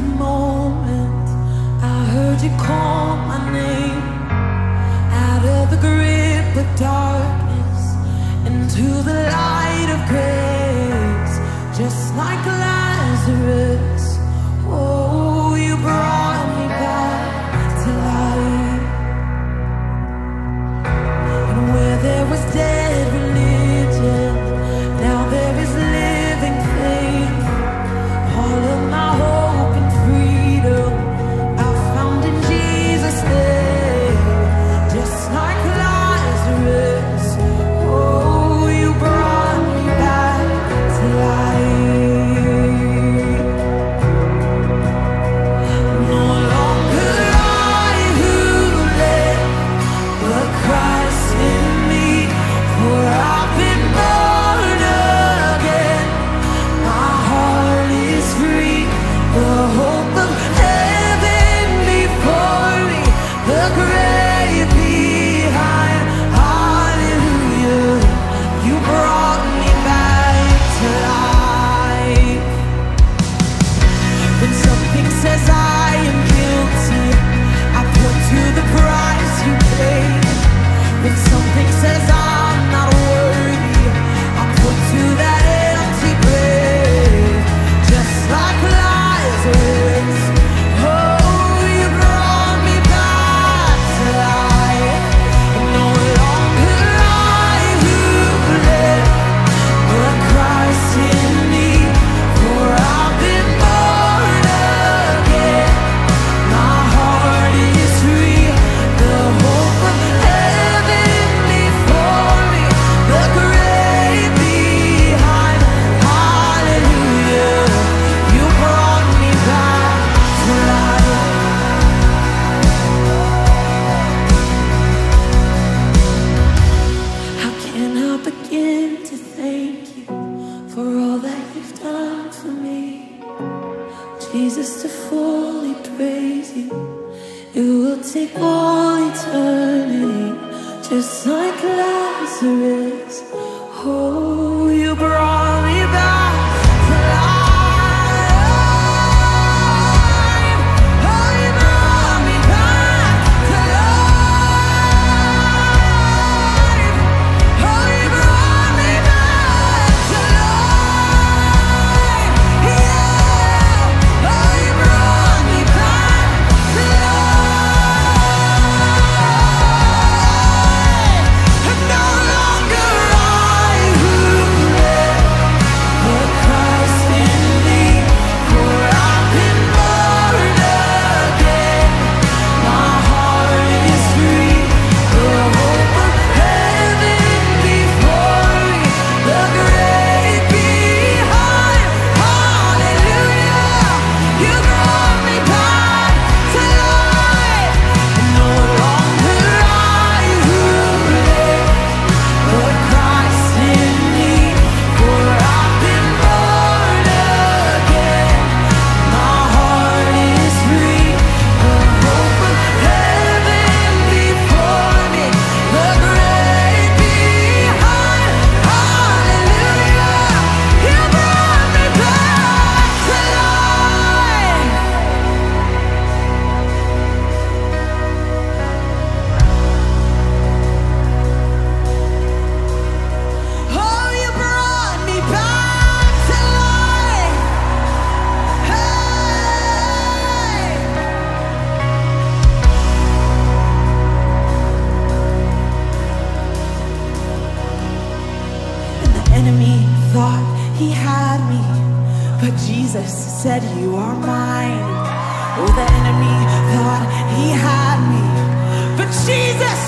the moment I heard you call my name. Out of the grip of darkness Into the light of grace Jesus, to fully praise you. It will take all eternity, just like Lazarus. Oh, you brought. enemy thought he had me, but Jesus said, You are mine. Oh, the enemy thought he had me, but Jesus